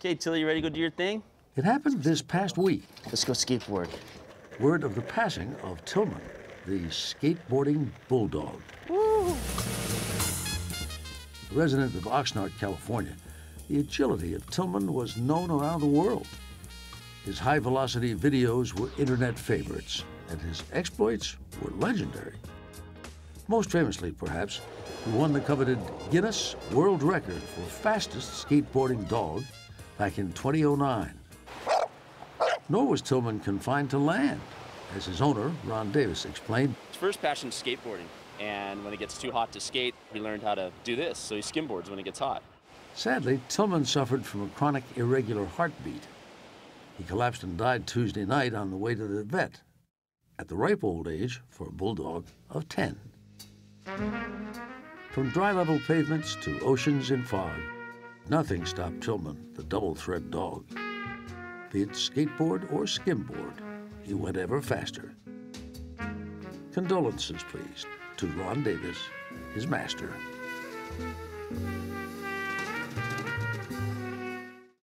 Okay, Tilly, you ready to go do your thing? It happened this past week. Let's go skateboard. Word of the passing of Tillman, the skateboarding bulldog. Woo. Resident of Oxnard, California, the agility of Tillman was known around the world. His high velocity videos were internet favorites, and his exploits were legendary. Most famously, perhaps, he won the coveted Guinness World Record for fastest skateboarding dog back in 2009. Nor was Tillman confined to land, as his owner, Ron Davis, explained. His first passion is skateboarding, and when it gets too hot to skate, he learned how to do this, so he skimboards when it gets hot. Sadly, Tillman suffered from a chronic irregular heartbeat. He collapsed and died Tuesday night on the way to the vet, at the ripe old age, for a bulldog, of 10. From dry level pavements to oceans in fog, Nothing stopped Tillman, the double thread dog. Be it skateboard or skimboard, he went ever faster. Condolences, please, to Ron Davis, his master.